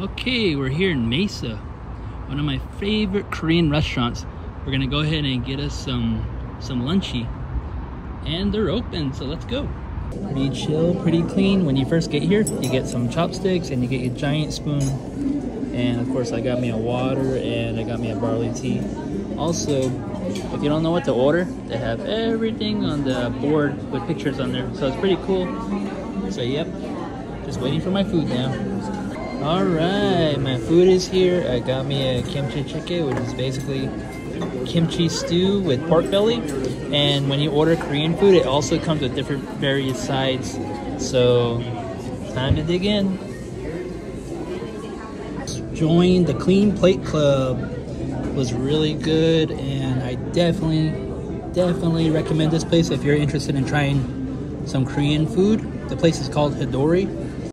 Okay, we're here in Mesa, one of my favorite Korean restaurants. We're gonna go ahead and get us some some lunchy, and they're open, so let's go. Pretty chill, pretty clean. When you first get here, you get some chopsticks and you get your giant spoon, and of course I got me a water and I got me a barley tea. Also, if you don't know what to order, they have everything on the board with pictures on there, so it's pretty cool. So yep, just waiting for my food now. All right, my food is here. I got me a kimchi jjigae, which is basically kimchi stew with pork belly. And when you order Korean food, it also comes with different various sides. So, time to dig in. Join the Clean Plate Club. Was really good, and I definitely, definitely recommend this place if you're interested in trying some Korean food. The place is called Hodori